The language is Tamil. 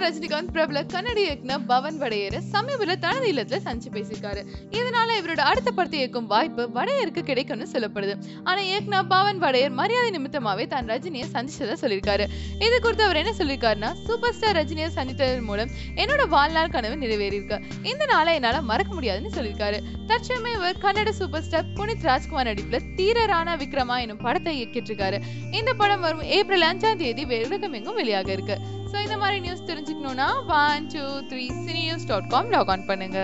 ரஜினிகாந்த் பிரபல கன்னட இயக்குனர் பவன் வடையர் சமீபத்தில் தனது இல்லத்துல சந்திச்சு பேசியிருக்காரு. இதனால இவரோட அடுத்த படத்தை இயக்கும் வாய்ப்பு வடையருக்கு கிடைக்கும்னு சொல்லப்படுது. ஆனா இயக்குனர் பவன் வடையர் மரியாதை நிமித்தமாவே தான் ரஜினியை சந்திச்சதை சொல்லியிருக்காரு. இது குறித்து அவர் என்ன சொல்லியிருக்காருன்னா சூப்பர் ஸ்டார் ரஜினியை சந்தித்ததன் மூலம் என்னோட வாழ்நாள் கனவு நிறைவேறியிருக்கு. இந்த நாளை என்னால மறக்க முடியாதுன்னு சொல்லியிருக்காரு. தற்சமயம் இவர் கன்னட சூப்பர் ஸ்டார் புனித் ராஜ்குமார் நடிப்புல தீரரானா விக்ரமா எனும் படத்தை இயக்கிட்டு இருக்காரு. இந்த படம் வரும் ஏப்ரல் அஞ்சாம் தேதி உலகமெங்கும் வெளியாக இருக்கு. ஸோ இந்த மாதிரி நியூஸ் தெரிஞ்சுக்கணுன்னா one two three cine news dot com log on பண்ணுங்க.